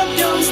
up yourself.